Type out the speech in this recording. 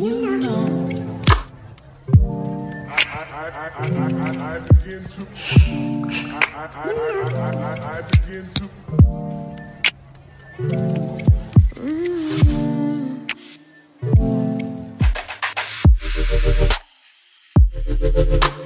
You know. I, I, I, I begin to. I begin to. Mm -hmm.